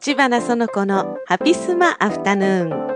千葉な園子のハピスマアフタヌーン。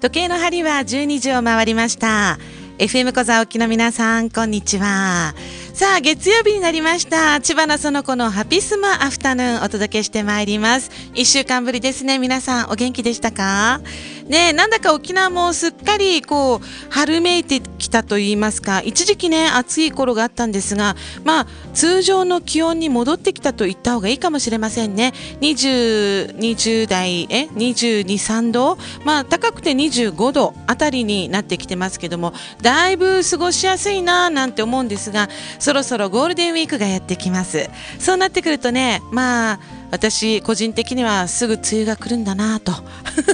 時計の針は12時を回りました。FM 小沢沖の皆さん、こんにちは。さあ、月曜日になりました。千葉のその子のハピスマアフタヌーンお届けしてまいります。一週間ぶりですね。皆さん、お元気でしたか？ねなんだか沖縄もすっかりこう春めいてきたと言いますか一時期ね暑い頃があったんですがまあ通常の気温に戻ってきたと言った方がいいかもしれませんね。20 20代え22、3度まあ高くて25度あたりになってきてますけどもだいぶ過ごしやすいななんて思うんですがそろそろゴールデンウィークがやってきます。そうなってくるとねまあ私個人的にはすぐ梅雨が来るんだなと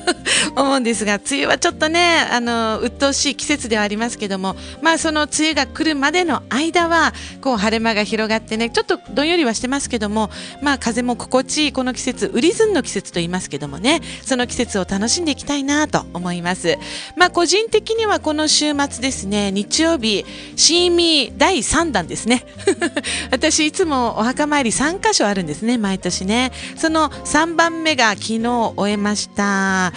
思うんですが梅雨はちょっとねあの鬱陶しい季節ではありますけどもまあその梅雨が来るまでの間はこう晴れ間が広がってねちょっとどんよりはしてますけどもまあ風も心地いいこの季節ウリズンの季節と言いますけどもねその季節を楽しんでいきたいなと思います。まあ個人的にはこの週末ですね日曜日シーミー第3弾ですね。私いつもお墓参り3箇所あるんですね毎年ね。その3番目が昨日終えました。あ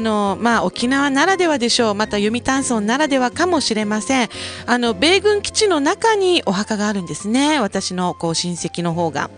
のまあ沖縄ならではでしょう。また読谷村ならではかもしれません。あの米軍基地の中にお墓があるんですね。私のこう親戚の方が。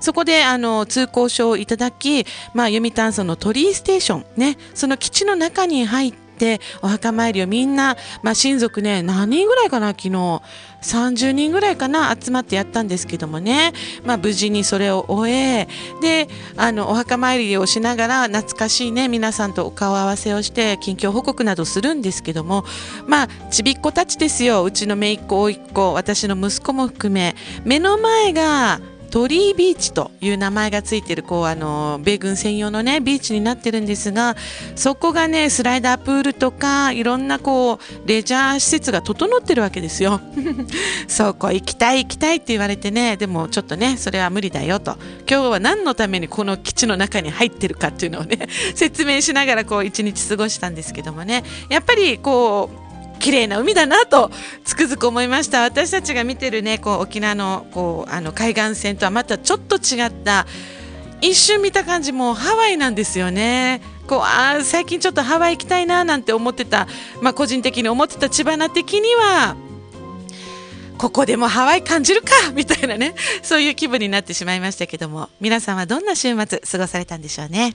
そこであの通行証をいただき、まあ、読谷村の鳥居ステーション、ね、その基地の中に入っててお墓参りをみんな、まあ、親族ね何人ぐらいかな昨日。30人ぐらいかな集まってやったんですけどもね、まあ、無事にそれを終えであのお墓参りをしながら懐かしいね皆さんとお顔合わせをして近況報告などするんですけどもまあちびっ子たちですよ。うちの姪っ子甥っ子私の息子も含め。目の前が鳥居ビーチという名前がついているこうあの米軍専用のねビーチになってるんですがそこがねスライダープールとかいろんなこうレジャー施設が整ってるわけですよ。そこ行きたい行きたいって言われてねでもちょっとねそれは無理だよと今日は何のためにこの基地の中に入ってるかっていうのをね説明しながらこう一日過ごしたんですけどもねやっぱりこう綺麗な海だなとつくづく思いました私たちが見てるねこう沖縄のこうあの海岸線とはまたちょっと違った一瞬見た感じもハワイなんですよね。こうあ最近ちょっとハワイ行きたいななんて思ってた、まあ、個人的に思ってた千葉な的にはここでもハワイ感じるかみたいなねそういう気分になってしまいましたけども皆さんはどんな週末過ごされたんでしょうね。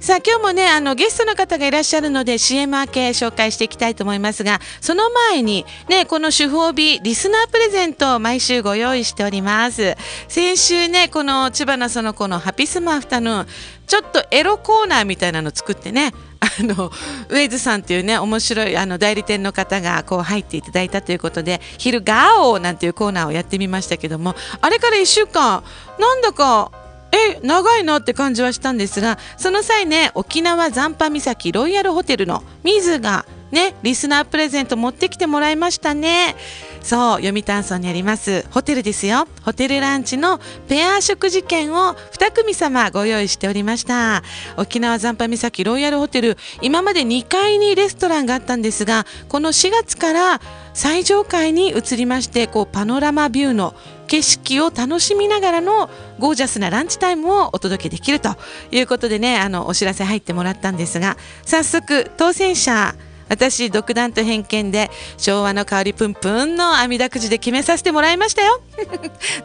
さあ今日もねあのゲストの方がいらっしゃるので CM 明け紹介していきたいと思いますがその前にねこの手法日リスナープレゼントを毎週ご用意しております。先週ねこの千葉なその子のハピスマアフタヌーンちょっとエロコーナーみたいなの作ってねあのウェイズさんっていうね面白いあの代理店の方がこう入っていただいたということで「昼ガオー」なんていうコーナーをやってみましたけどもあれから1週間なんだかえ長いのって感じはしたんですがその際ね沖縄残波岬ロイヤルホテルのミズがねリスナープレゼント持ってきてもらいましたね。そう読谷村にあります。ホテルですよ。ホテルランチのペア食事券を2組様ご用意しておりました。沖縄残波岬ロイヤルホテル今まで2階にレストランがあったんですがこの4月から最上階に移りましてこうパノラマビューの景色を楽しみながらのゴージャスなランチタイムをお届けできるということでねあのお知らせ入ってもらったんですが早速当選者私独断と偏見で昭和の香りプンプンの網だくじで決めさせてもらいましたよ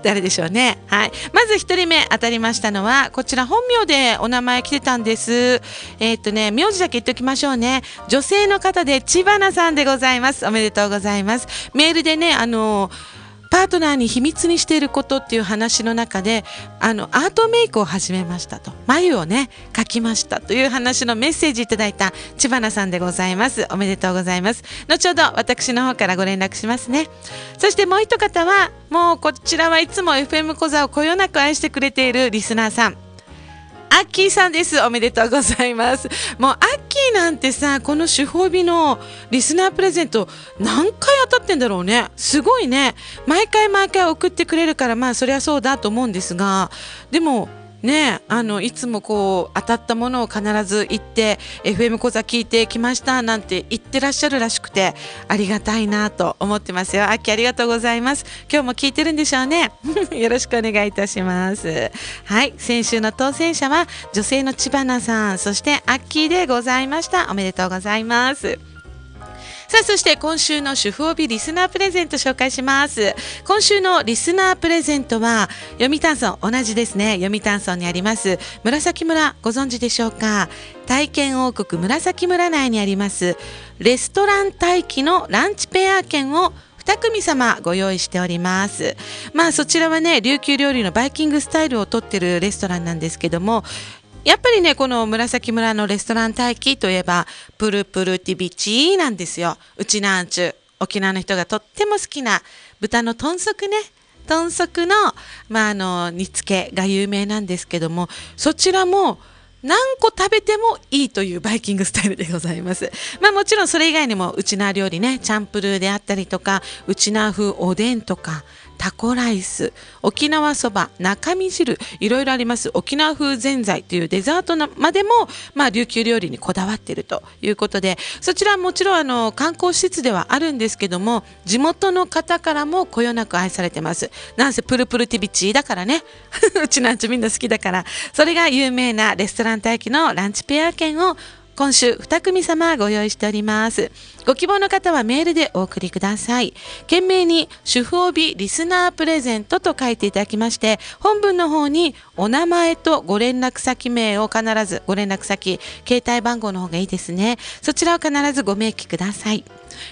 誰でしょうねはいまず1人目当たりましたのはこちら本名でお名前来てたんですえー、っとね名字だけ言っておきましょうね女性の方で千葉なさんでございますおめでとうございますメールでねあのーパートナーに秘密にしていることっていう話の中であのアートメイクを始めましたと。眉をね描きましたという話のメッセージいただいた千葉さんでございます。おめでとうございます。後ほど私の方からご連絡しますね。そしてもう一方はもうこちらはいつも FM 講座をこよなく愛してくれているリスナーさん。アッキーさんです。おめでとうございます。もうアッキーなんてさ、この手法日のリスナープレゼント何回当たってんだろうね。すごいね。毎回毎回送ってくれるから、まあそりゃそうだと思うんですが、でも、ねあのいつもこう当たったものを必ず言って FM 講座聞いてきましたなんて言ってらっしゃるらしくてありがたいなと思ってますよ。あきありがとうございます。今日も聞いてるんでしょうね。よろしくお願いいたします。はい、先週の当選者は女性の千葉さん、そしてアッキーでございました。おめでとうございます。さあ、そして今週の主婦帯リスナープレゼント紹介します。今週のリスナープレゼントは、読谷村、同じですね。読谷村にあります、紫村、ご存知でしょうか？体験王国紫村内にあります、レストラン待機のランチペア券を2組様ご用意しております。まあそちらはね、琉球料理のバイキングスタイルをとってるレストランなんですけども、やっぱりね、この紫村のレストラン待機といえば、プルプルティビチーなんですよ。うちなんちゅ沖縄の人がとっても好きな豚の豚足ね。豚足の、まあ、あの、煮付けが有名なんですけども、そちらも、何個食べてもいいというバイキングスタイルでございます。まあもちろんそれ以外にもウチナー料理ね、チャンプルーであったりとか、ウチナー風おでんとか、タコライス沖縄そば中身汁いろいろあります。沖縄風ぜんざいというデザートまでも、まあ、琉球料理にこだわっているということでそちらもちろんあの観光施設ではあるんですけども地元の方からもこよなく愛されてます。なんせプルプルティビチーだからね。うちなんちみんな好きだから。それが有名なレストラン待機のランチペア券を今週2組様ご用意しております。ご希望の方はメールでお送りください。懸命に主婦帯リスナープレゼントと書いていただきまして、本文の方にお名前とご連絡先名を必ずご連絡先、携帯番号の方がいいですね。そちらを必ずご明記ください。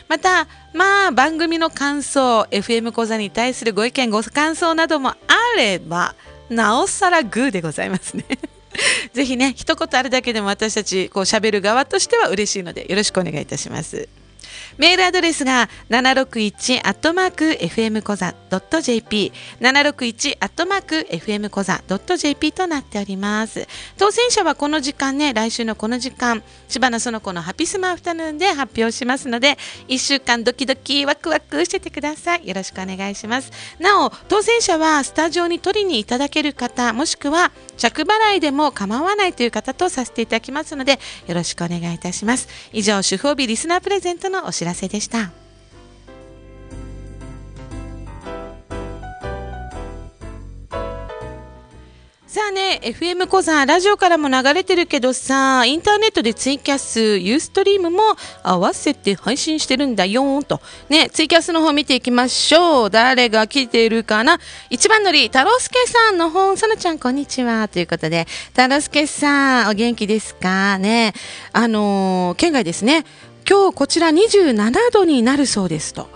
また、まあ、番組の感想、FM 講座に対するご意見、ご感想などもあれば、なおさらグーでございますね。ぜひね、一言あるだけでも私たち、こう喋る側としては嬉しいので、よろしくお願いいたします。メールアドレスが761アットマーク FM コザ .jp 761アットマーク FM コザ .jp となっております。当選者はこの時間ね、来週のこの時間、千葉の園子のハピスマアフタヌーンで発表しますので、1週間ドキドキワクワクしててください。よろしくお願いします。なお、当選者はスタジオに取りにいただける方、もしくは着払いでも構わないという方とさせていただきますので、よろしくお願いいたします。以上、主婦帯リスナープレゼントのお知知らせでした。さあね、FM コザ、ラジオからも流れてるけどさ、インターネットでツイキャス、ユーストリームも合わせて配信してるんだよと。ね、ツイキャスの方見ていきましょう。誰が来てるかな？一番乗り、太郎介さんの本、さなちゃんこんにちは。ということで、太郎介さん、お元気ですか？ね。あのー、県外ですね。今日こちら27度になるそうですと。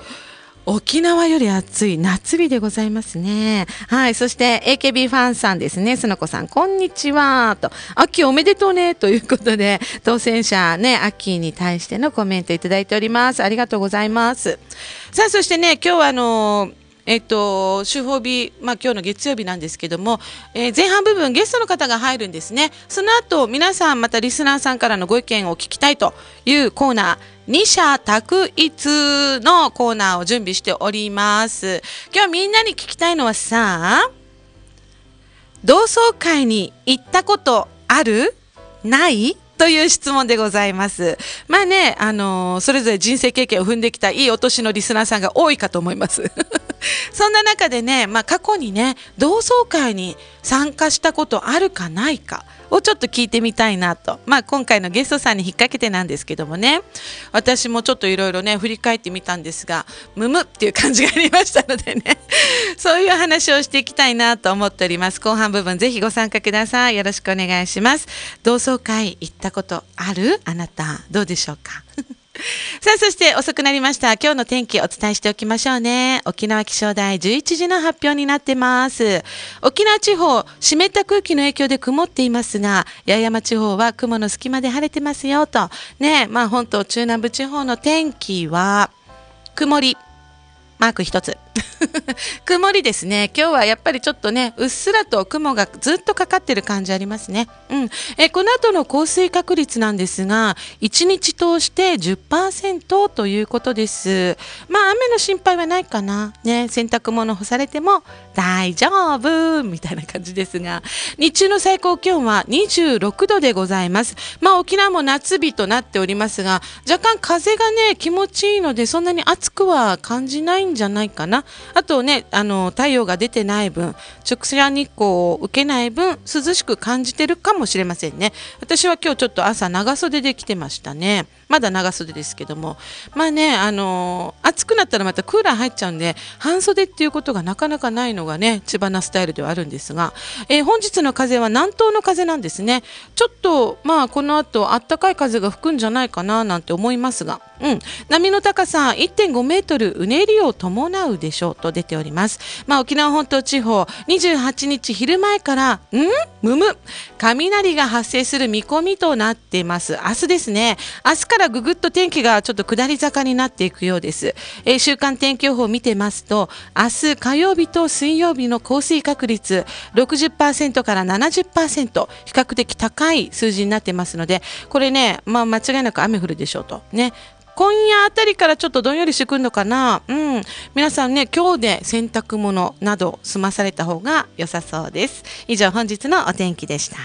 沖縄より暑い夏日でございますね。はい。そして AKB ファンさんですね。すのこさん、こんにちは。と、秋おめでとうね。ということで、当選者ね、秋に対してのコメントいただいております。ありがとうございます。さあ、そしてね、今日はあのーえっと、週報日、まあ、今日の月曜日なんですけども、えー、前半部分ゲストの方が入るんですね。その後、皆さん、またリスナーさんからのご意見を聞きたいというコーナー、二者択一のコーナーを準備しております。今日みんなに聞きたいのはさ、同窓会に行ったことある？ない？という質問でございます。まあね、あのー、それぞれ人生経験を踏んできたいいお年のリスナーさんが多いかと思います。そんな中でね、まあ過去にね、同窓会に参加したことあるかないか。をちょっと聞いてみたいなと。まあ今回のゲストさんに引っ掛けてなんですけどもね、私もちょっといろいろね、振り返ってみたんですが、むむっていう感じがありましたのでね、そういう話をしていきたいなと思っております。後半部分ぜひご参加ください。よろしくお願いします。同窓会行ったことある？あなた、どうでしょうか？さあ、そして遅くなりました。今日の天気お伝えしておきましょうね。沖縄気象台11時の発表になってます。沖縄地方、湿った空気の影響で曇っていますが、八重山地方は雲の隙間で晴れてますよと。ね、まあ本島中南部地方の天気は、曇り、マーク一つ。曇りですね。今日はやっぱりちょっとね、うっすらと雲がずっとかかってる感じありますね。うん。えこの後の降水確率なんですが、1日通して10%ということです。まあ、雨の心配はないかな。ね、洗濯物干されても大丈夫みたいな感じですが、日中の最高気温は26度でございます。まあ、沖縄も夏日となっておりますが、若干風がね、気持ちいいので、そんなに暑くは感じないんじゃないかな。あとね、あの、太陽が出てない分、直射日光を受けない分、涼しく感じてるかもしれませんね。私は今日ちょっと朝長袖で来てましたね。まだ長袖ですけども。まあね、あのー、暑くなったらまたクーラー入っちゃうんで、半袖っていうことがなかなかないのがね、千葉なスタイルではあるんですが、えー、本日の風は南東の風なんですね。ちょっと、まあ、この後、あったかい風が吹くんじゃないかな、なんて思いますが、うん。波の高さ1.5メートル、うねりを伴うでしょうと出ております。まあ、沖縄本島地方、28日昼前から、ん？むむ、雷が発生する見込みとなっています。明日ですね。明日からぐぐっと天気がちょっと下り坂になっていくようです。えー、週間天気予報を見てますと、明日火曜日と水曜日の降水確率60%から70%、比較的高い数字になってますので、これね、まあ間違いなく雨降るでしょうと。ね。今夜あたりからちょっとどんよりしてくるのかな？うん。皆さんね、今日で洗濯物など済まされた方が良さそうです。以上、本日のお天気でした。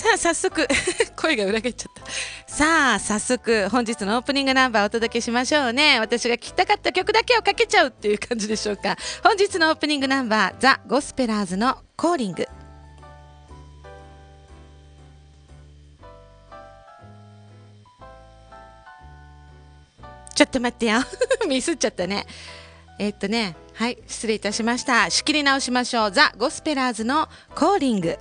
さあ早速 声が裏返っちゃった。さあ早速本日のオープニングナンバーをお届けしましょうね。私が聴きたかった曲だけをかけちゃうっていう感じでしょうか。本日のオープニングナンバーザ・ゴスペラーズのコーリング。ちょっと待ってよ。ミスっちゃったね。えー、っとね。はい失礼いたしました。仕切り直しましょう。ザ・ゴスペラーズのコーリング。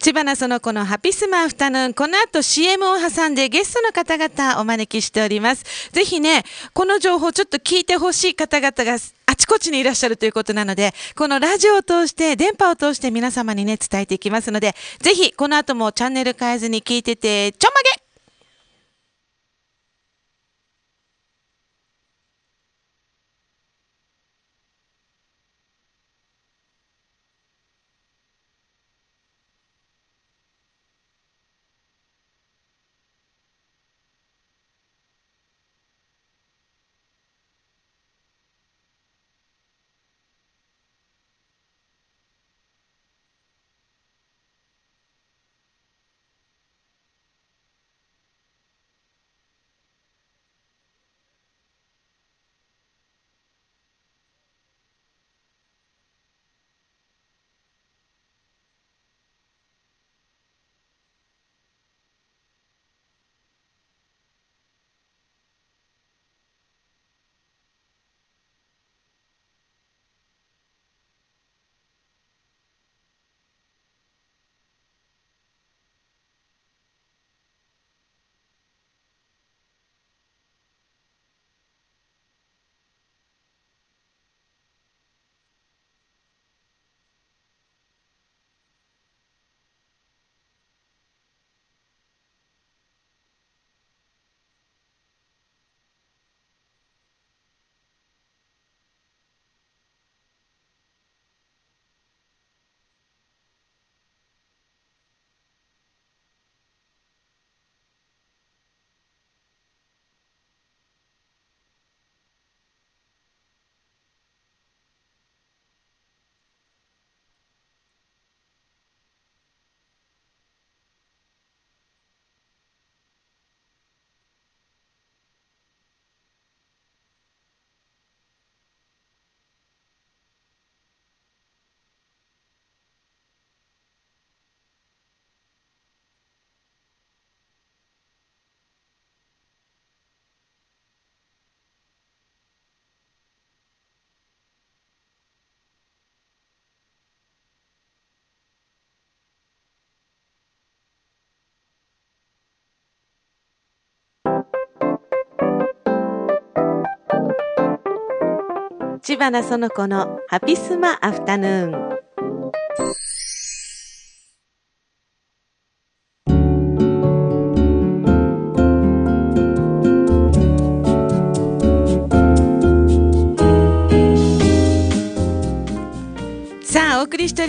千葉なその子のハピスマアフタヌーン。この後 CM を挟んでゲストの方々お招きしております。ぜひね、この情報ちょっと聞いてほしい方々があちこちにいらっしゃるということなので、このラジオを通して、電波を通して皆様にね、伝えていきますので、ぜひこの後もチャンネル変えずに聞いてて、ちょんまげ花園子のハピスマアフタヌーン。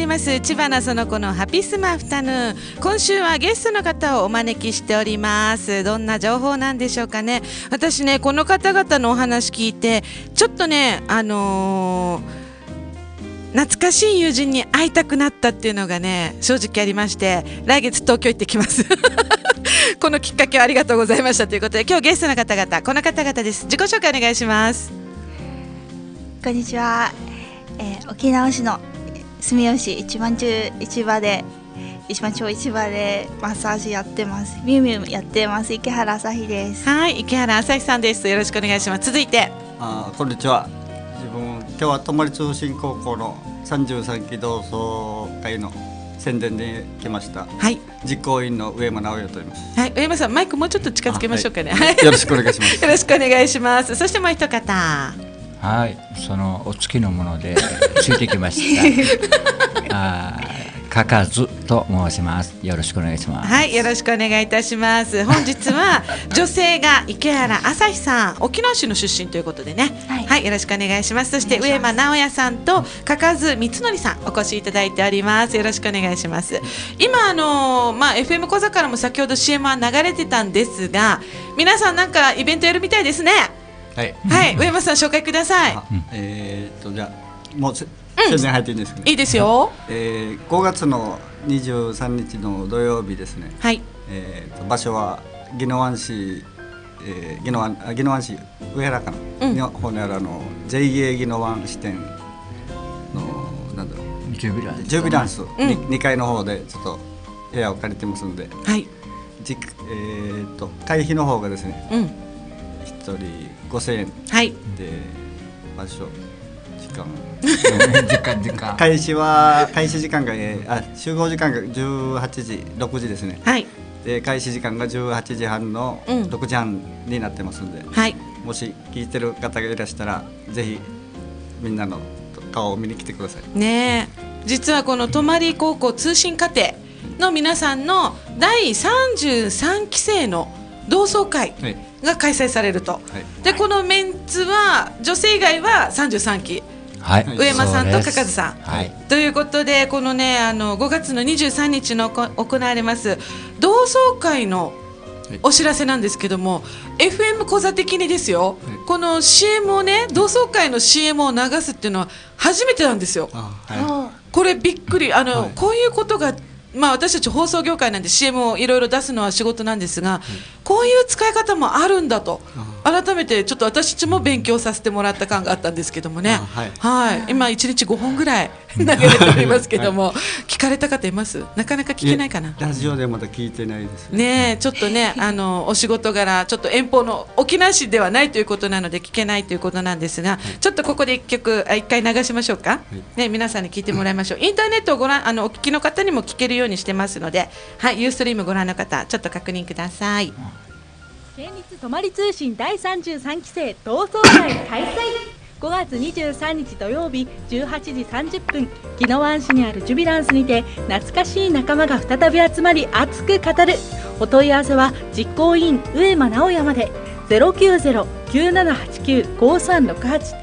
ます。千葉なその子のハピスマアフタヌーン。今週はゲストの方をお招きしております。どんな情報なんでしょうかね。私ねこの方々のお話聞いてちょっとねあのー、懐かしい友人に会いたくなったっていうのがね正直ありまして来月東京行ってきます。このきっかけをありがとうございましたということで今日ゲストの方々この方々です。自己紹介お願いします。こんにちは、えー、沖縄市の住吉一番中市場で一番町市場でマッサージやってますミュウミュウやってます池原朝日ですはい池原朝日さんですよろしくお願いします続いてあこんにちは自分今日は泊通信高校の三十三期同窓会の宣伝で来ました。はい。実行委員の上間直也と言います。はい、上間さん、マイクもうちょっと近づけましょうかね。はい、よろしくお願いします。よろしくお願いします。そしてもう一方。はい、そのお付きのもので ついてきました。あかかずと申します。よろしくお願いします。はい、よろしくお願いいたします。本日は 女性が池原朝日さん、沖縄市の出身ということでね。はい、はい、よろしくお願いします。そして上間直也さんとかかず光則さんお越しいただいております。よろしくお願いします。今あのまあ FM 講座からも先ほど CM は流れてたんですが、皆さんなんかイベントやるみたいですね。はい、はい、上間さん紹介ください。えー、っとじゃもう宣伝入っていいんですか、ね、いいですよ。えー、5月の23日の土曜日ですね。はい。えー、と場所は宜野湾市、えー、宜野湾宜野湾市上原かな、うん、の方にあるあの JA 宜野湾支店のなんだろうジュビランスジュビランス、うん、2階の方でちょっと部屋を借りてますんで。はい。じえー、と会費の方がですね。うん。一人5000円。はい。で場所時間。時間時間。開始は開始時間が、えーあ集合時間が18時6時ですね。はい。で開始時間が18時半のうん。6時半になってますんで、はい。もし聞いてる方がいらしたらぜひみんなの顔を見に来てください。ねえ。実はこの泊高校通信課程の皆さんの第33期生の同窓会。はいが開催されると、はい。でこのメンツは女性以外は33期。はい。上山さんとそうです。かかずさん。はい。ということでこのねあの5月の23日のこ行われます同窓会のお知らせなんですけども、FM 講座的にですよ、はい。この CM をね同窓会の CM を流すっていうのは初めてなんですよ。これびっくり。あの、はい。こういうことが、まあ、私たち放送業界なんで CM をいろいろ出すのは仕事なんですが、こういう使い方もあるんだと。改めてちょっと私たちも勉強させてもらった感があったんですけどもね、あはい。はい。今1日5本ぐらい投げれておりますけども、聞かれた方います？なかなか聞けないかな？ラジオでまだ聞いてないですね。えちょっとね あのお仕事柄ちょっと遠方の沖縄市ではないということなので聞けないということなんですが、ちょっとここで一曲あ一回流しましょうか、ね皆さんに聞いてもらいましょう。インターネットをご覧あのお聞きの方にも聞けるようにしてますのではい。ユーストリームご覧の方ちょっと確認ください県立泊り通信第33期生同窓会開催。5月23日土曜日18時30分宜野湾市にあるジュビランスにて懐かしい仲間が再び集まり熱く語る。お問い合わせは実行委員上間直也まで。090-9789-5368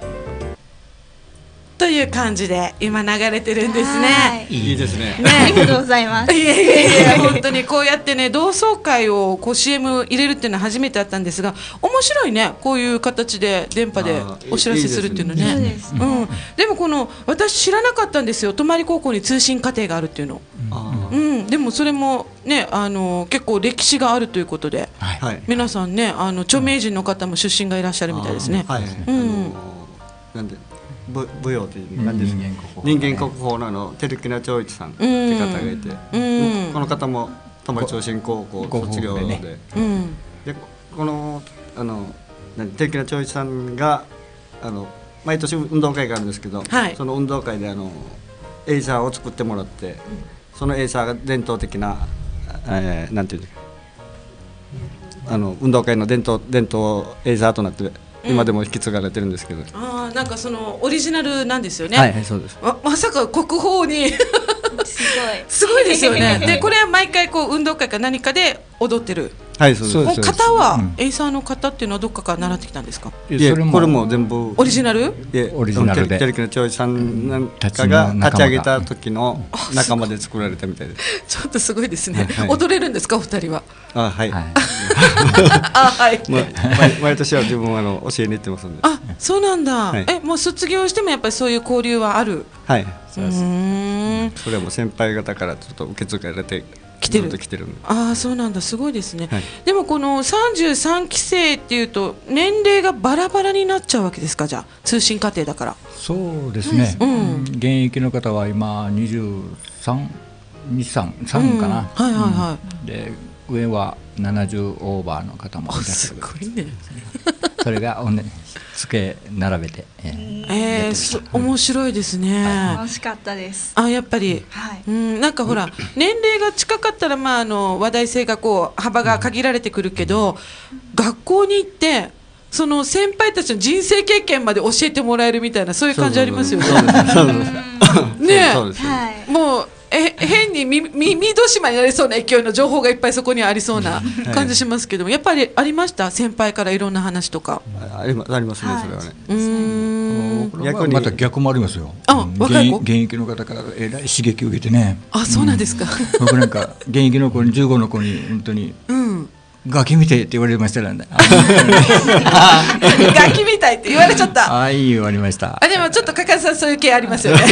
という感じで今流れてるんですはね。い。いいですね。ありがとうございます。いやいやいや本当にこうやってね同窓会をこう CM 入れるっていうのは初めてだったんですが面白いねこういう形で電波でお知らせするっていうのね。そうですね。うん、でもこの私知らなかったんですよ泊高校に通信課程があるっていうの、あうん、でもそれもねあの結構歴史があるということではい。はい。皆さんねあの著名人の方も出身がいらっしゃるみたいですね、はい、ん。あのなんでぶ舞踊っていう何ですか人間国宝。人間国宝のあの照木名長一さんって方がいて、うん。この方も友達通信高校卒業で。で,、うんこのあの何照木名長一さんがあの毎年運動会があるんですけど、はい。その運動会であのエイサーを作ってもらって、そのエイサーが伝統的な、えーなんていうのあの運動会の伝統伝統エイサーとなって今でも引き継がれてるんですけど、ああなんかそのオリジナルなんですよね、はいそうです。ままさか国宝に。すごい。すごいですよね。でこれは毎回こう運動会か何かで踊ってる。はいそうです型は、うん。エイサーの型っていうのはどっかから習ってきたんですか？いやこれも全部。オリジナル？いえオリジナルで。テレビの長さんなんかが立ち上げた時の仲間で作られたみたいです。ちょっとすごいですね、はい踊れるんですかお二人はあはい。はい。あはい。ま毎毎年は自分はあの教えに行ってますんで。あそうなんだ、はい。えもう卒業してもやっぱりそういう交流はある？はい。うそうでそれはもう先輩方からちょっと受け継がれて来てる。来てる。ああそうなんだ。すごいですね、はい。でもこの33期生っていうと年齢がバラバラになっちゃうわけですか？じゃあ通信課程だから。そうですね、うん。現役の方は今23、23、3かな、うん。はいはいはで上は70オーバーの方もいらっしゃするごいね。それがおね付け並べて、えーえー、そ面白いですね、楽しかったです。あやっぱり、はい。うん、なんかほら年齢が近かったら、まあ、あの話題性がこう幅が限られてくるけど、学校に行ってその先輩たちの人生経験まで教えてもらえるみたいなそういう感じありますよね。ね。はい。もうえ変にみ耳戸島になりそうな勢いの情報がいっぱいそこにありそうな感じしますけども、やっぱりありました？先輩からいろんな話とか。あありますありますねそれはね。うーん。逆に。また逆もありますよ。あうん。若い子？現現役の方からえらい刺激を受けてね。あそうなんですか。僕なんか現役の子に15の子に本当にうん。ガキ見てって言われましたらね。ガキみたいって言われちゃった。あい言われました。あでもちょっとかかさんそういう系ありますよね。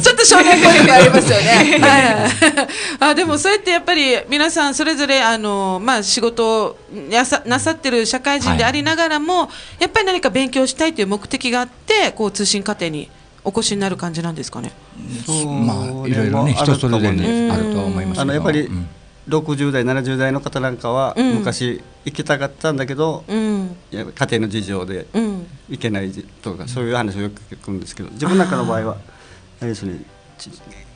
ちょっと少年っぽいとこありますよね。はい。あでもそうやってやっぱり皆さんそれぞれあのまあ仕事をやさなさってる社会人でありながらも、やっぱり何か勉強したいという目的があってこう通信課程にお越しになる感じなんですかね。そう。まあいろいろね人それぞれあると思うんですあるとは思いますあのやっぱりうん60代70代の方なんかは、うん。昔行きたかったんだけど、うん。いや家庭の事情でうん。行けないとかそういう話をよく聞くんですけど自分なんかの場合は あれですねち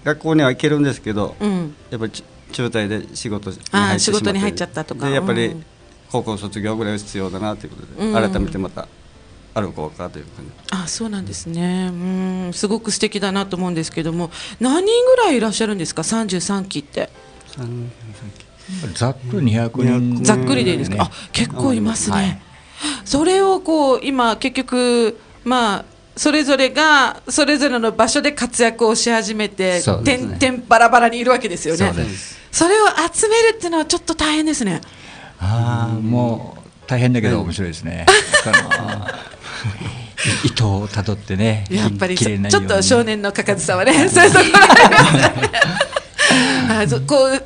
学校には行けるんですけど、うん。やっぱりち中退で仕事に入って仕事に入っちゃったとか。でやっぱりうん。高校卒業ぐらいは必要だなということで、うん。改めてまた歩こうかという感じあそうなんですね。うん。すごく素敵だなと思うんですけども何人ぐらいいらっしゃるんですか？33期って。三ざっと200人ざっくりでいいですか、あ結構いますね、はい。それをこう今結局まあそれぞれがそれぞれの場所で活躍をし始めて、点々バラバラにいるわけですよね。それを集めるっていうのはちょっと大変ですね。ああもう大変だけど面白いですね。糸をたどってね、やっぱりちょっと少年のかかずさはね そういうところあります あそこう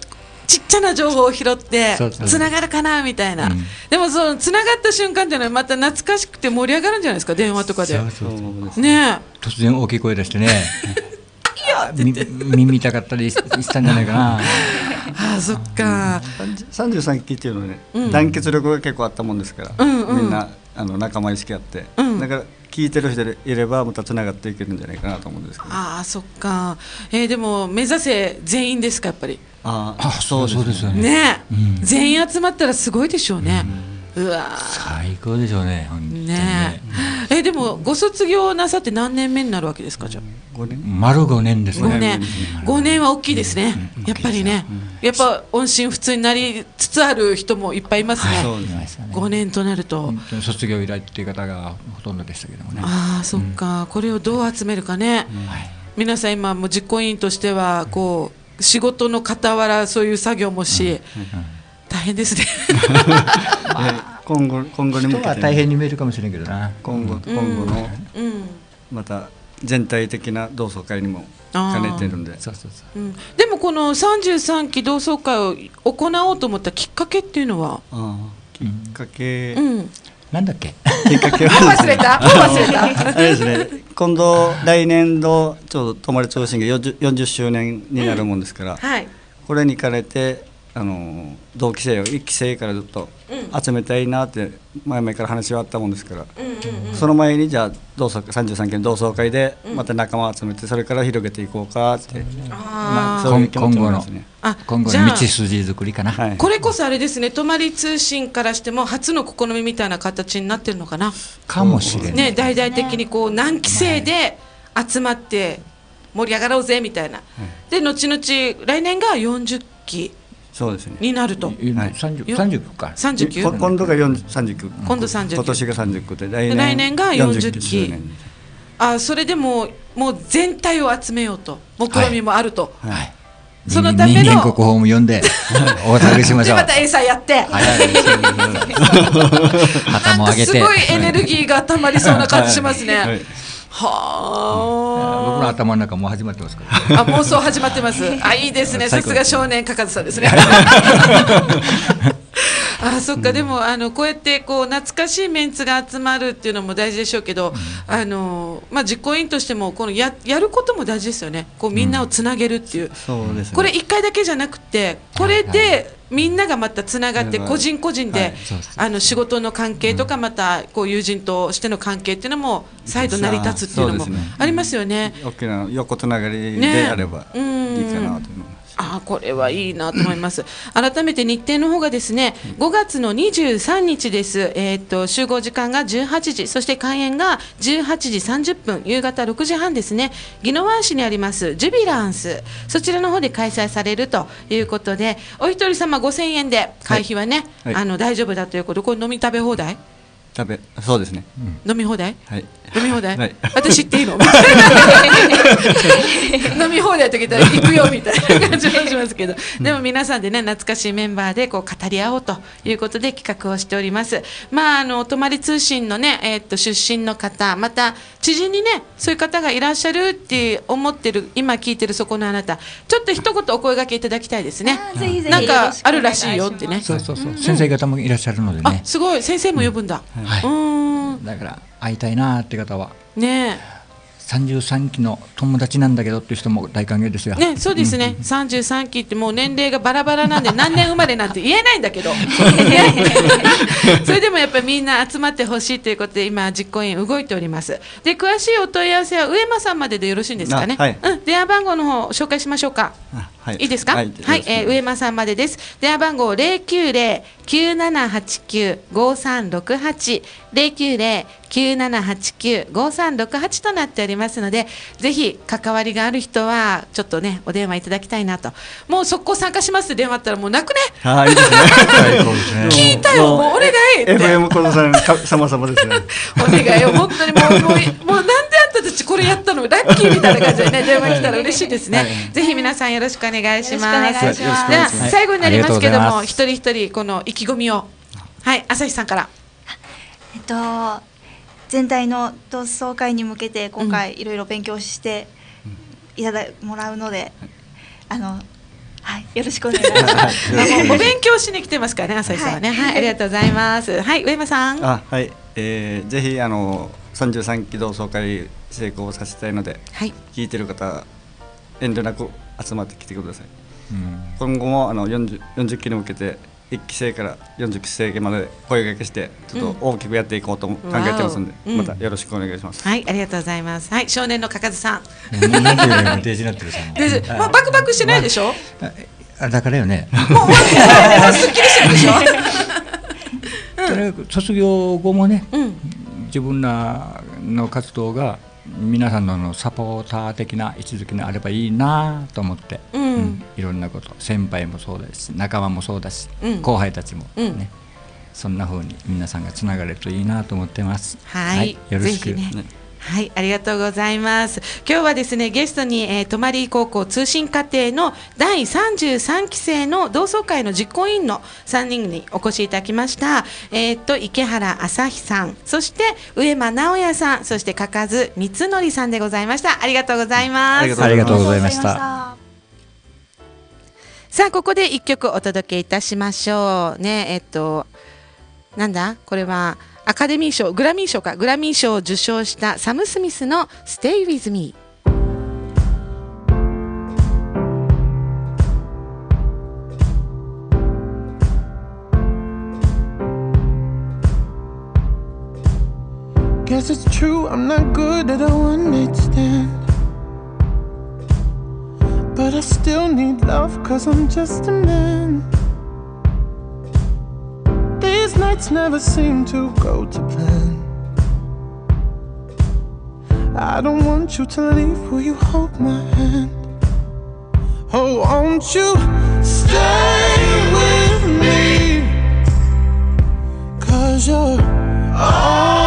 ちっちゃな情報を拾ってつながるかなみたいな、うん。でもそのつながった瞬間っていうのはまた懐かしくて盛り上がるんじゃないですか電話とかで。ね突然大きい声出してね。み耳痛かったりしたんじゃないかな。ああそっか、33期っていうのはね、うん。団結力が結構あったもんですから、うんうん。みんなあの仲間意識あって、うん。だから聞いてる人でいればまたつながっていけるんじゃないかなと思うんですけど。ああそっか、えーでも目指せ全員ですかやっぱり？ああそうですよね。ね。え、うん。全員集まったらすごいでしょうね、うわ最高でしょうね。本当にーね。ね。ええでもご卒業なさって何年目になるわけですかじゃあ？5年丸5年です5ね。年。5年。は大きいですね、やっぱりね、やっぱ音信不通になりつつある人もいっぱいいますね、そうですいましたね。5年となると、卒業以来っていう方がほとんどでしたけどもね。ああそっか、これをどう集めるかね、皆さん今もう実行委員としてはこう仕事の傍らそういう作業もし、大変ですね。で 今後今後に向けて人は大変に見えるかもしれんけどな。今後今後のうん。また全体的な同窓会にも兼ねてるんで。そうそうそう。うん、でもこの33期同窓会を行おうと思ったきっかけっていうのは、きっかけ、うん、なんだっけ？きっかけは忘れた。忘れた。あれですね。今度来年度ちょうど泊まり通信が 40, 40周年になるもんですから、はい。これに兼ねてあの同期生を1期生からずっと集めたいなって前々から話はあったもんですから、その前にじゃあ同窓33期の同窓会でまた仲間を集めてそれから広げていこうかって、まあ、ういう気持ちもあり今後のますね。あ今後じゃあの道筋作りかな。はい、これこそあれですね泊まり通信からしても初の試みみたいな形になってるのかな。かもしれない。ね大々的にこう何期生で集まって盛り上がろうぜみたいな、で後々来年が40期そうですね。になると。はい。三十よ三十か。39こ今度が40 39今度39今年が39で来で来年が40期周年。あそれでももう全体を集めようと。目論みもあると、はい。そのための。人間国宝も呼んでお渡ししましょう。でまた A さんやって、旗も 上げて。なんかすごいエネルギーがたまりそうな感じしますね。はいは僕の頭の中もう始まってますから。あ。あ、妄想始まってます。あ、いいですね。さすが少年かかずさんですね。あ、そっか、でも、あの、こうやって、こう、懐かしいメンツが集まるっていうのも大事でしょうけど。あの、まあ、実行委員としても、このや、やることも大事ですよね。こう、みんなをつなげるっていう。そうですねこれ一回だけじゃなくて、これでみんながまたつながって、はい個人個人で、はいそうそうあの仕事の関係とか、またこう友人としての関係っていうのも再度成り立つっていうのもありますよね。大きな横つながりねであればいいかうんなと思います。あーこれはいいなと思います。改めて日程の方がですね、5月の23日です。えーっと集合時間が18時、そして開演が18時30分、夕方6時半ですね。宜野湾市にありますジュビランス、そちらの方で開催されるということで、お一人様5000円で会費はね、はいあの大丈夫だということで、これ飲み食べ放題？食べそうですね。飲み放題？はい。飲み放題、はい。私行っていいの？飲み放題と聞いたら行くよみたいな感じがしますけど、でも皆さんでね懐かしいメンバーでこう語り合おうということで企画をしております。まああのお泊まり通信のね、えーっと出身の方また知人にねそういう方がいらっしゃるって思ってる今聞いてるそこのあなたちょっと一言お声掛けいただきたいですね。あーぜひぜひ。なんかあるらしいよってね。そうそうそう。先生方もいらっしゃるのであね。すごい。先生も呼ぶんだ、うはい。だから会いたいなーって方は。ね33期の友達なんだけどっていう人も大歓迎ですよ。ね、そうですね、33期ってもう年齢がバラバラなんで、何年生まれなんて言えないんだけど、それでもやっぱりみんな集まってほしいということで、今、実行委員動いております。で、詳しいお問い合わせは上間さんまででよろしいんですかね？あはいうん、電話番号の方紹介しましょうか。あはいいいですか？は、はいいえー上間さんまでです。電話番号零九零九七八九五三六八零九零九七八九五三六八となっておりますので、ぜひ関わりがある人はちょっとねお電話いただきたいなと。もう速攻参加しますって電話あったらもう泣くね。はい、いいですね。聞いたよ、もうお願いって。FM 小田さん、か様々ですね。お願いよ、本当にもう、もう、もうなんであんたたちこれやったの、ラッキーみたいな感じでね、電話来たら嬉しいですね。ぜひ皆さんよろしくお願いします。じゃあ、最後になりますけども、一人一人、この意気込みを。はい、朝日さんから。えっと全体の同窓会に向けて今回いろいろ勉強していただもらうので、あのはいよろしくお願いします。あもうお勉強しに来てますからね、朝日さんはね。はい、ありがとうございます。はい、上間さん。はあ、はい、えー、ぜひ、あの、33期同窓会成功させたいので、い。聞いてる方、遠慮なく集まってきてください。うん今後もあの 40, 40期に向けて1期生から40期生まで声掛けしてちょっと大きくやっていこうと考えてますんで、うんまたよろしくお願いします。はい、ありがとうございます。はい、少年のかかずさん。もうなんていうよりもデジになってるさもう で、まあ、バクバクしてないでしょ？あだからよね。もう、もうすっきりしてるでしょとにかく卒業後もね、うん。自分らの活動が皆さんのサポーター的な位置づけにあればいいなと思って、うん。いろんなこと。先輩もそうだし仲間もそうだし、うん。後輩たちもね、うん。そんな風に皆さんがつながれるといいなと思ってます。はい、よろしく。ね。はい、ありがとうございます。今日はですね、ゲストに、えー、泊高校通信課程の第33期生の同窓会の実行委員の3人にお越しいただきました。えーっと、池原朝日さん、そして上間直也さん、そしてかかず光則さんでございました。ありがとうございます。ありがとうございました。まさあ、ここで一曲お届けいたしましょう。ね、えっと、なんだ？これはアカデミー賞、グラミー賞か、グラミー賞を受賞したサム・スミスの Stay With Me。Guess it's true, I'm not good at a one night stand. But I still need love, cause I'm just a man. These nights never seem to go to plan. I don't want you to leave, will you hold my hand? Oh, won't you stay with me? Cause you're all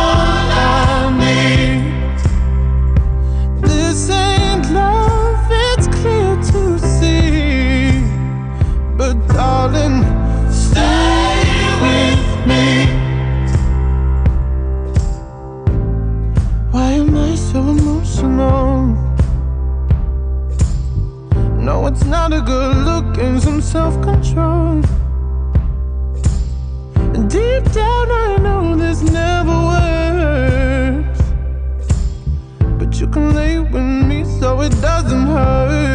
It's a good look and some self control. Deep down, I know this never works. But you can lay with me so it doesn't hurt.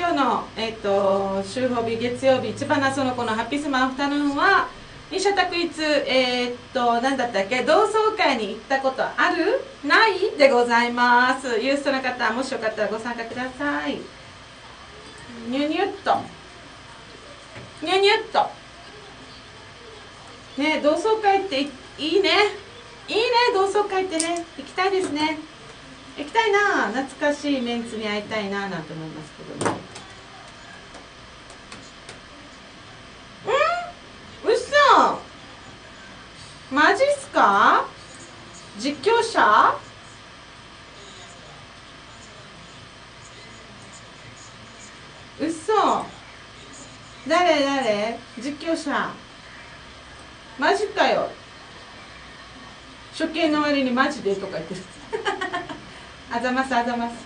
今日の、えっと週報日月曜日千葉なその子のハッピースマンアフタヌーンは二者択一えーっと何だったっけ同窓会に行ったことあるないでございます。ユーストの方もしよかったらご参加ください。ニュニュッとニュニュッとね同窓会っていいいね。いいね同窓会ってね。行きたいですね。行きたいな懐かしいメンツに会いたいななんて思いますけどもうん嘘マジっすか？実況者？嘘。誰？誰？実況者。マジかよ。処刑の割にマジでとか言ってる。あざますあざます。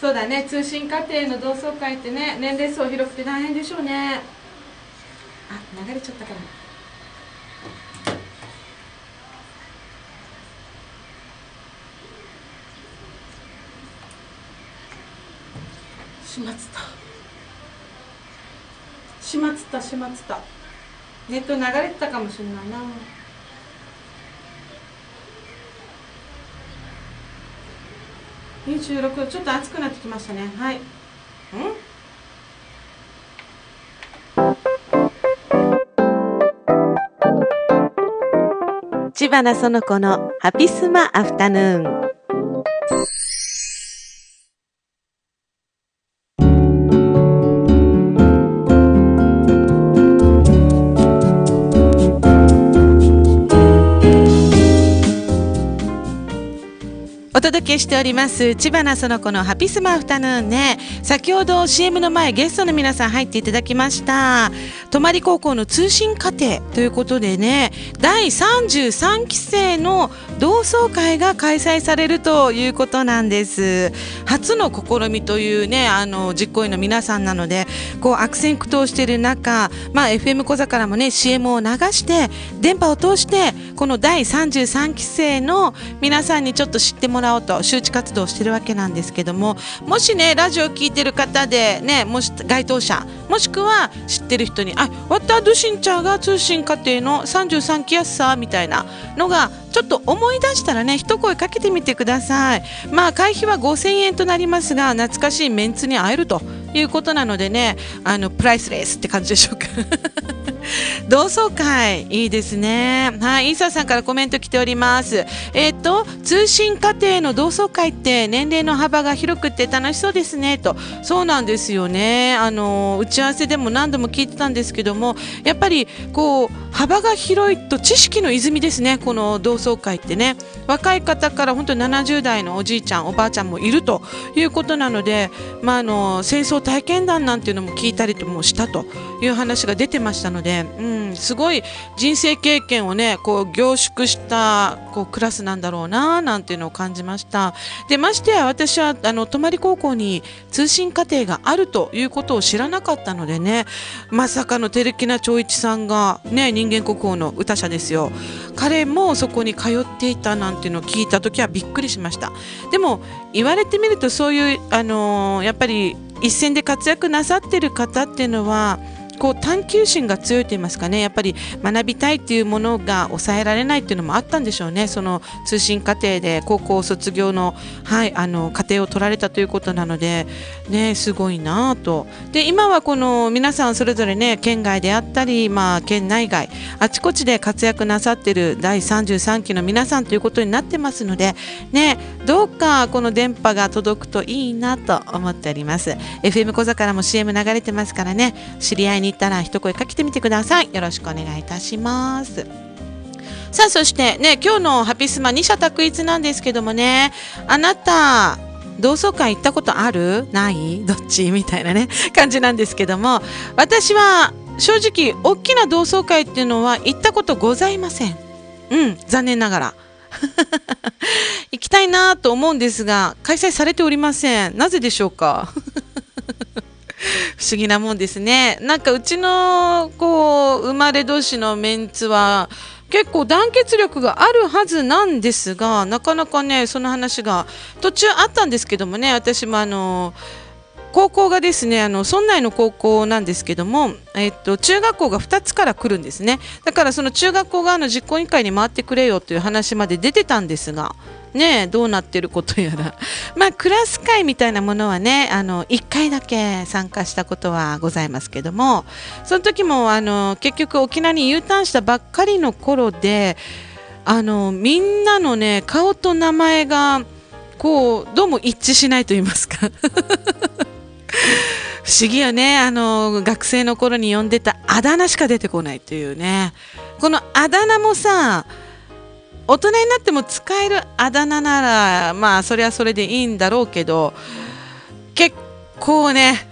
そうだね。通信課程の同窓会ってね年齢層広くて大変でしょうね。あ流れちゃったから。しまつた。しまつたしまつった。ネット流れてたかもしれないな。26度ちょっと暑くなってきましたね。はい。うん？千葉な園子のハピスマアフタヌーン。けしております千葉な園子のハピスマアフタヌーンね。先ほど CM の前ゲストの皆さん入っていただきました。泊高校の通信課程ということでね第33期生の同窓会が開催されるということなんです。初の試みというねあの実行委員の皆さんなのでこう悪戦苦闘している中、まあ、FM 講座からもね CM を流して電波を通してこの第33期生の皆さんにちょっと知ってもらおうと周知活動をしてるわけなんですけどももしねラジオを聞いてる方でねもし該当者もしくは知ってる人に「あわたドゥシンチャーが通信課程の33期やすさ」みたいなのがちょっと思い出したらね一声かけてみてください。まあ会費は5000円となりますが懐かしいメンツに会えるということなのでねあのプライスレスって感じでしょうか。同窓会いいですね。はいイーサさんからコメント来ております。えっ、と通信課程の同窓会って年齢の幅が広くて楽しそうですね。とそうなんですよね。あの打ち合わせでも何度も聞いてたんですけどもやっぱりこう幅が広いと知識の泉ですね。この同窓会ってね。若い方から本当に70代のおじいちゃんおばあちゃんもいるということなので、まあ、あの戦争体験談なんていうのも聞いたりともしたという話が出てましたので、うん、すごい人生経験をねこう凝縮したこうクラスなんだろうななんていうのを感じました。でましてや私はあの泊高校に通信課程があるということを知らなかったのでねまさかの照木名長一さんがね人間国宝の歌者ですよ。彼もそこに通っていたなんていうのを聞いた時はびっくりしました。でも言われてみるとそういうあのーやっぱり一線で活躍なさってる方っていうのはこう探求心が強いと言いますかねやっぱり学びたいっていうものが抑えられないっていうのもあったんでしょうね。その通信課程で高校卒業の,、はい、あの課程を取られたということなので、ね、すごいなと。で今はこの皆さんそれぞれね県外であったり、まあ、県内外あちこちで活躍なさっている第33期の皆さんということになってますので、ね、どうかこの電波が届くといいなと思っております。FM 講座からも CM 流れてますからね知り合いに行ったら一声かけてみてください。よろしくお願いいたします。さあそしてね今日のハピスマ二者択一なんですけどもね。あなた同窓会行ったことある？ない？どっち？みたいなね感じなんですけども。私は正直大きな同窓会っていうのは行ったことございません。うん残念ながら。行きたいなと思うんですが開催されておりません。なぜでしょうか？不思議なもんですね。なんかうちのこう生まれ同士のメンツは結構団結力があるはずなんですがなかなかねその話が途中あったんですけどもね私もあの高校がですねあの村内の高校なんですけども、えっと、中学校が2つから来るんですね。だからその中学校側の実行委員会に回ってくれよという話まで出てたんですがねどうなってることやら。まあクラス会みたいなものはねあの1回だけ参加したことはございますけどもその時もあの結局沖縄に U ターンしたばっかりの頃であのみんなのね顔と名前がこうどうも一致しないと言いますか。不思議よね。あの学生の頃に呼んでたあだ名しか出てこないというね。このあだ名もさ大人になっても使えるあだ名ならまあそれはそれでいいんだろうけど結構ね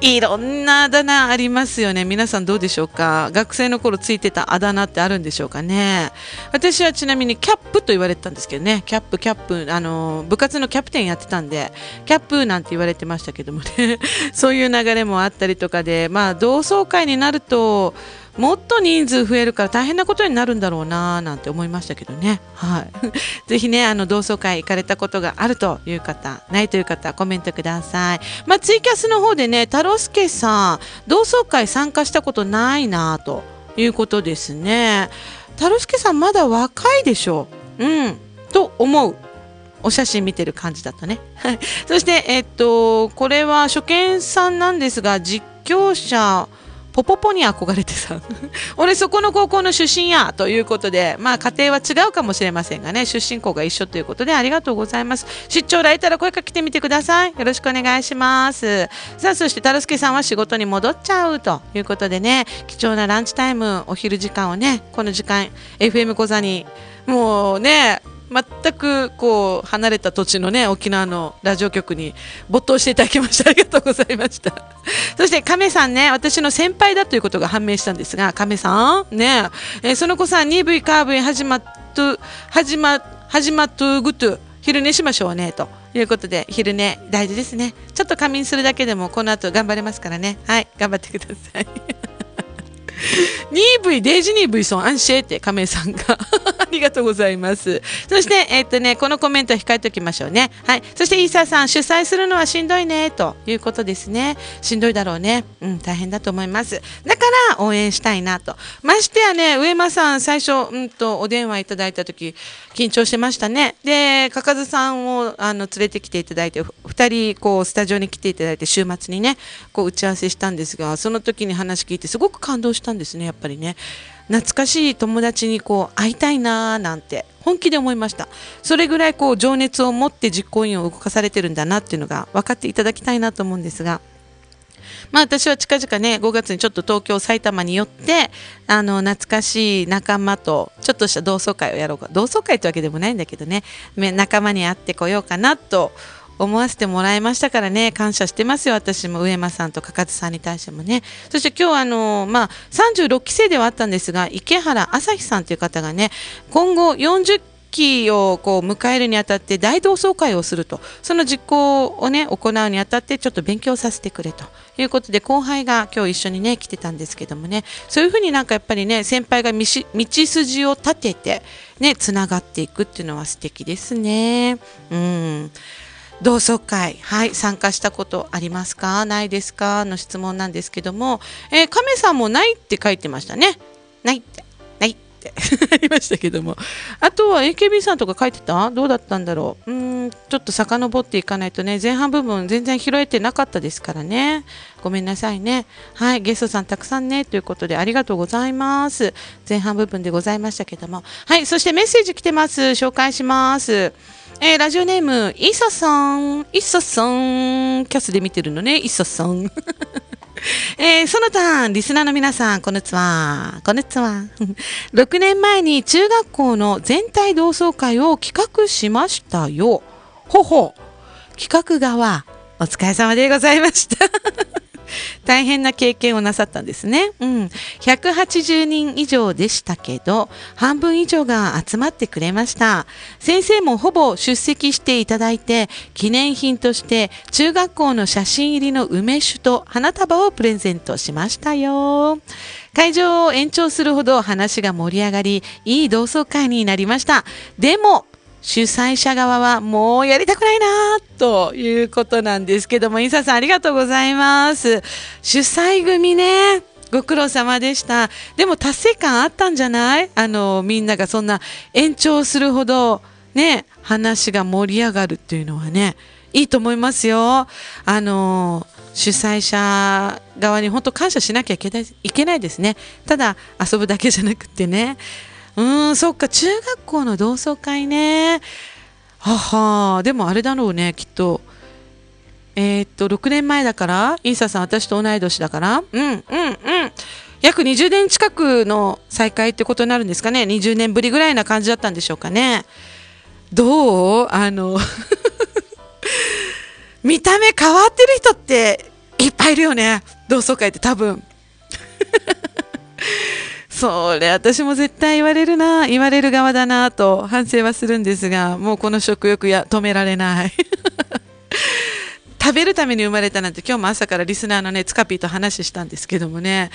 いろんなあだ名ありますよね。皆さんどうでしょうか？学生の頃ついてたあだ名ってあるんでしょうかね？私はちなみにキャップと言われてたんですけどね。キャップキャップあの部活のキャプテンやってたんでキャップなんて言われてましたけどもね。そういう流れもあったりとかでまあ同窓会になるともっと人数増えるから大変なことになるんだろうななんて思いましたけどね。はい。ぜひね、あの、同窓会行かれたことがあるという方、ないという方、コメントください。まあ、ツイキャスの方でね、太郎介さん、同窓会参加したことないなということですね。太郎介さんまだ若いでしょ？う。うん。と思う。お写真見てる感じだったね。そして、えっと、これは初見さんなんですが、実況者、ポポポに憧れてさ。俺そこの高校の出身やということでまあ家庭は違うかもしれませんがね。出身校が一緒ということでありがとうございます。出張来たら声かけてみてください。よろしくお願いします。さあそしてたるすけさんは仕事に戻っちゃうということでね。貴重なランチタイムお昼時間をねこの時間 FM 講座にもうね全くこう離れた土地のね沖縄のラジオ局に没頭していただきましてありがとうございました。そして亀さんね私の先輩だということが判明したんですが亀さんね。えーその子さん 2V カーブに始まっと始ま始まっとぐと昼寝しましょうねということで昼寝大事ですね。ちょっと仮眠するだけでもこの後頑張れますからね。はい頑張ってください。2V デイジニー 2V ソンアンシェって亀井さんが。ありがとうございます。そしてえっとねこのコメント控えておきましょうね。はい。そしてイーサーさん主催するのはしんどいねということですね。しんどいだろうね。うん大変だと思います。だから応援したいなと。ましてやね上間さん最初うんとお電話いただいた時緊張してましたね。でかかずさんをあの連れてきていただいて2人こうスタジオに来ていただいて週末にねこう打ち合わせしたんですがその時に話聞いてすごく感動したんですねやっぱりね。懐かしい友達にこう会いたいなーなんて本気で思いました。それぐらいこう情熱を持って実行委員を動かされてるんだなっていうのが分かっていただきたいなと思うんですが。まあ私は近々ね5月にちょっと東京埼玉に寄ってあの懐かしい仲間とちょっとした同窓会をやろうか。同窓会ってわけでもないんだけどね。仲間に会ってこようかなと思わせてもらいましたからね。感謝してますよ。私も上間さんとかかずさんに対してもね。そして今日あのまあ36期生ではあったんですが池原朝日さんという方がね今後40期をこう迎えるにあたって大同窓会をすると。その実行をね行うにあたってちょっと勉強させてくれと。いうことで後輩が今日一緒にね来てたんですけどもね。そういうふうになんかやっぱりね先輩が道道筋を立ててねつながっていくっていうのは素敵ですね。うん。同窓会、はい、参加したことありますか？ないですか？の質問なんですけども、えー、亀さんもないって書いてましたね。ないって、ありましたけども。あとは AKB さんとか書いてた？どうだったんだろう？うん、ちょっと遡っていかないとね、前半部分全然拾えてなかったですからね。ごめんなさいね。はい、ゲストさんたくさんね、ということでありがとうございます。前半部分でございましたけども。はい、そしてメッセージ来てます。紹介します。えーラジオネーム、イサさん、イサさん、キャスで見てるのね、イサさん。えーその他、リスナーの皆さん、こんにちは。こんにちは。6年前に中学校の全体同窓会を企画しましたよ。ほほ。企画側、お疲れ様でございました。大変な経験をなさったんですね。うん。180人以上でしたけど、半分以上が集まってくれました。先生もほぼ出席していただいて、記念品として中学校の写真入りの梅酒と花束をプレゼントしましたよ。会場を延長するほど話が盛り上がり、いい同窓会になりました。でも、主催者側はもうやりたくないなということなんですけども、インサさんありがとうございます。主催組ね、ご苦労様でした。でも達成感あったんじゃない？あの、みんながそんな延長するほどね、話が盛り上がるっていうのはね、いいと思いますよ。あの、主催者側に本当感謝しなきゃいけないいけないですね。ただ遊ぶだけじゃなくてね。うーん、そっか、中学校の同窓会ね。ははでもあれだろうね、きっと。えーっと、6年前だから、イーサさん、私と同い年だから、うん、うん、うん。約20年近くの再会ってことになるんですかね。20年ぶりぐらいな感じだったんでしょうかね。どう？あの、見た目変わってる人っていっぱいいるよね。同窓会って多分。それ私も絶対言われるな言われる側だなと反省はするんですがもうこの食欲や止められない。食べるために生まれたなんて今日も朝からリスナーのねツカピーと話したんですけどもね。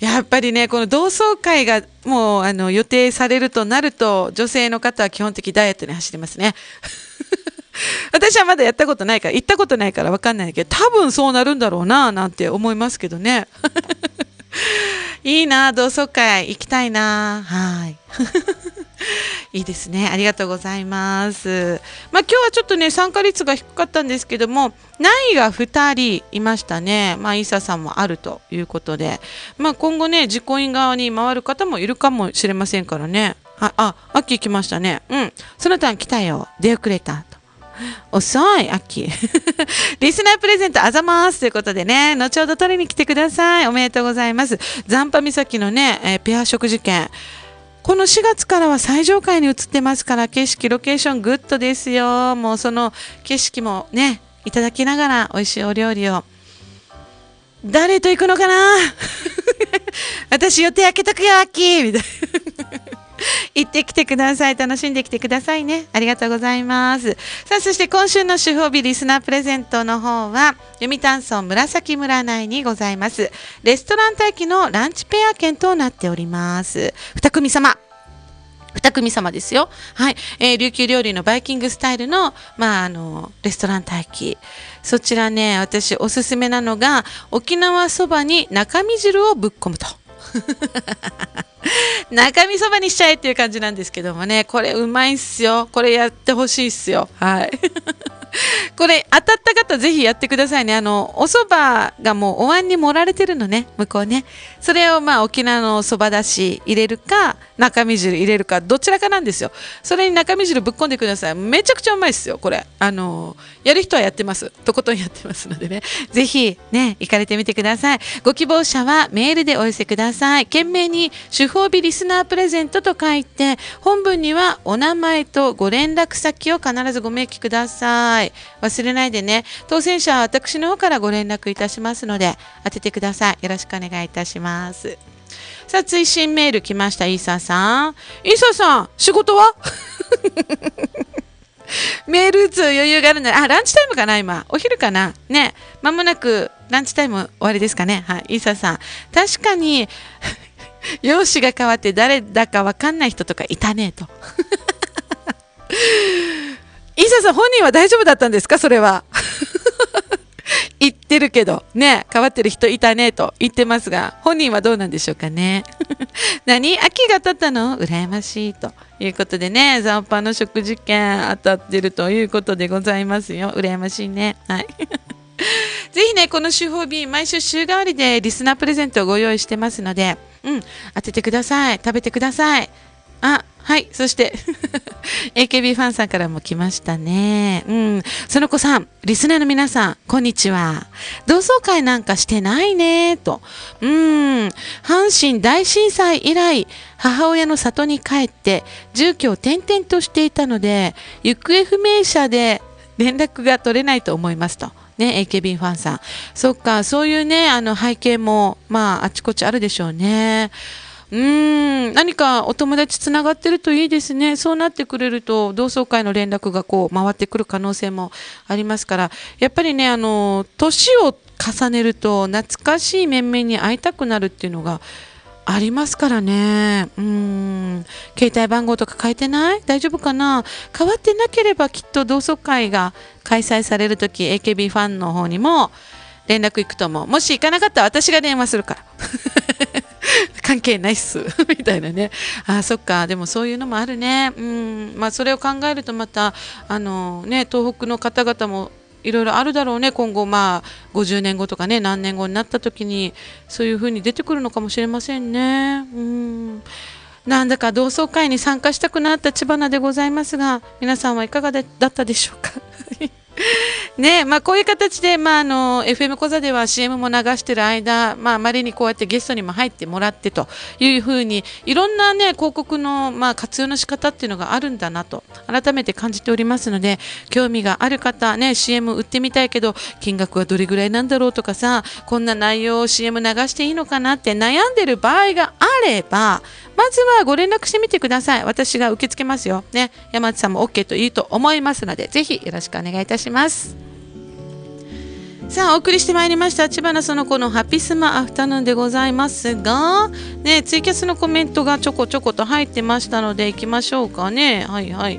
やっぱりねこの同窓会がもうあの予定されるとなると女性の方は基本的ダイエットに走りますね。私はまだやったことないから行ったことないから分かんないけど多分そうなるんだろうななんて思いますけどね。いいな同窓会行きたいな。はい。いいですね。ありがとうございます。まあ今日はちょっとね参加率が低かったんですけどもないが2人いましたね。まあイーサさんもあるということで。まあ今後ね実行委員側に回る方もいるかもしれませんからね。ああアッキー来ましたね。うん。その他来たよ。出遅れた。遅い、アッキ。リスナープレゼントあざますということでね、後ほど取りに来てください。おめでとうございます。残波岬のね、えーペア食事券。この4月からは最上階に移ってますから、景色、ロケーション good ですよ。もうその景色もね、いただきながら美味しいお料理を。誰と行くのかな？私予定開けとくよ、アッキーみたいな。行ってきてください。楽しんできてくださいね。ありがとうございます。さあ、そして今週の主報日リスナープレゼントの方は、読谷村紫村内にございます。レストラン待機のランチペア券となっております。二組様。二組様ですよ。はい。えー琉球料理のバイキングスタイルの、まあ、あの、レストラン待機。そちらね、私おすすめなのが、沖縄そばに中身汁をぶっ込むと。中身そばにしちゃえっていう感じなんですけどもね、これうまいっすよ。これやってほしいっすよ。はい。これ当たった方ぜひやってくださいね。あの、お蕎麦がもうお椀に盛られてるのね、向こうね。それをまあ沖縄の蕎麦だし入れるか、中身汁入れるか、どちらかなんですよ。それに中身汁ぶっ込んでください。めちゃくちゃうまいっすよ、これ。あの、やる人はやってます。とことんやってますのでね。ぜひね、行かれてみてください。ご希望者はメールでお寄せください。懸命に主報日リスナープレゼントと書いて、本文にはお名前とご連絡先を必ずご明記ください。忘れないでね。当選者は私の方からご連絡いたしますので、当ててください。よろしくお願いいたします。さあ、追伸メール来ました、イーサーさん。イーサーさん、仕事は？メール打つ余裕があるなら、あ、ランチタイムかな、今。お昼かな。ね。まもなくランチタイム終わりですかね。はい。イーサーさん。確かに、容姿が変わって誰だかわかんない人とかいたね、と。イーサさん、本人は大丈夫だったんですか？それは。言ってるけど、ね、変わってる人いたねと言ってますが、本人はどうなんでしょうかね？何？秋が経ったの？羨ましいということでね、残飯の食事券当たってるということでございますよ。羨ましいね。はい。ぜひね、この週報日、毎週週替わりでリスナープレゼントをご用意してますので、うん、当ててください。食べてください。あ、はい。そして、AKB ファンさんからも来ましたね。うん。その子さん、リスナーの皆さん、こんにちは。同窓会なんかしてないね、と。うん。阪神大震災以来、母親の里に帰って、住居を転々としていたので、行方不明者で連絡が取れないと思いますと。ね、AKB ファンさん。そっか、そういうね、あの背景も、まあ、あちこちあるでしょうね。うーん、何かお友達つながってるといいですね。そうなってくれると、同窓会の連絡がこう回ってくる可能性もありますから、やっぱりね、あの、年を重ねると懐かしい面々に会いたくなるっていうのがありますからね。うん。携帯番号とか変えてない？大丈夫かな？変わってなければきっと同窓会が開催されるとき AKB ファンの方にも連絡行くと思う。もし行かなかったら私が電話するから。関係ないっす。みたいなね。あ、そっか。でもそういうのもあるね。うん。まあそれを考えるとまた、あのね、東北の方々もいろいろあるだろうね。今後まあ50年後とかね何年後になった時にそういう風に出てくるのかもしれませんね。うん。なんだか同窓会に参加したくなった千葉でございますが皆さんはいかがだったでしょうか？ねまあ、こういう形で、まあ、あの FM 講座では CM も流している間、まあ、まりにこうやってゲストにも入ってもらってというふうにいろんな、ね、広告の、まあ、活用の仕方っていうのがあるんだなと改めて感じておりますので興味がある方、ね、CM 売ってみたいけど金額はどれぐらいなんだろうとかさこんな内容を CM 流していいのかなって悩んでる場合があればまずはご連絡してみてください。私が受け付けますよ。ね。山内さんも OK といいと思いますので、ぜひよろしくお願いいたします。さあ、お送りしてまいりました。千葉のその子のハピスマアフタヌーンでございますが、ね、ツイキャスのコメントがちょこちょこと入ってましたので、行きましょうかね。はいはい。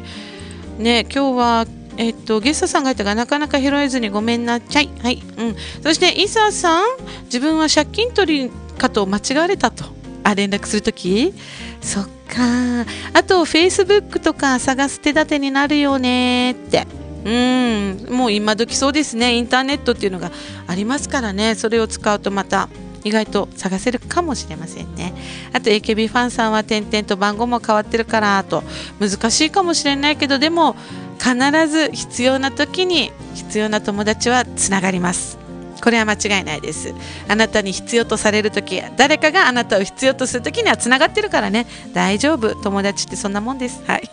ね、今日は、えっと、ゲストさんがいたがなかなか拾えずにごめんなっちゃい。はい。うん。そして、イサさん、自分は借金取りかと間違われたと。あ連絡するとき？そっか。あとフェイスブックとか探す手立てになるよねって。うん。もう今時そうですね。インターネットっていうのがありますからね。それを使うとまた意外と探せるかもしれませんね。あと AKB ファンさんは点々と番号も変わってるからと。難しいかもしれないけどでも必ず必要な時に必要な友達はつながります。これは間違いないです。あなたに必要とされる時誰かがあなたを必要とする時にはつながってるからね。大丈夫。友達ってそんなもんです。はい。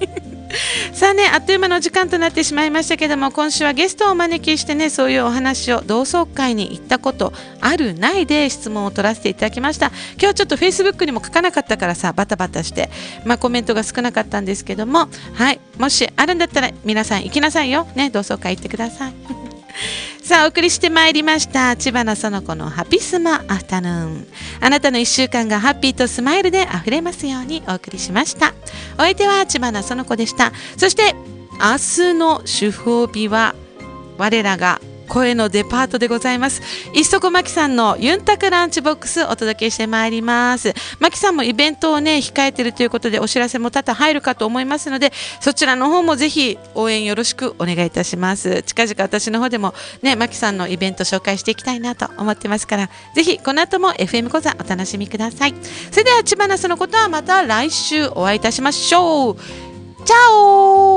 さあねあっという間の時間となってしまいましたけども今週はゲストをお招きしてねそういうお話を同窓会に行ったことあるないで質問を取らせていただきました。今日はちょっとフェイスブックにも書かなかったからさバタバタしてまあコメントが少なかったんですけどもはい。もしあるんだったら皆さん行きなさいよ。ね同窓会行ってください。さあお送りしてまいりました千葉の園子のハピスマアフタヌーン。あなたの1週間がハッピーとスマイルで溢れますようにお送りしました。お相手は千葉の園子でした。そして明日の主法日は我らが声のデパートでございます。一足まきさんのユンタクランチボックスお届けしてまいります。まきさんもイベントをね、控えてるということでお知らせも多々入るかと思いますので、そちらの方もぜひ応援よろしくお願いいたします。近々私の方でもね、まきさんのイベント紹介していきたいなと思ってますから、ぜひこの後も FM 講座お楽しみください。それでは千葉なそのことはまた来週お会いいたしましょう。チャオ